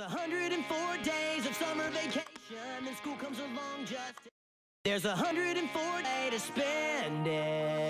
104 days of summer vacation, and school comes along just. There's 104 days to spend it.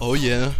Oh yeah.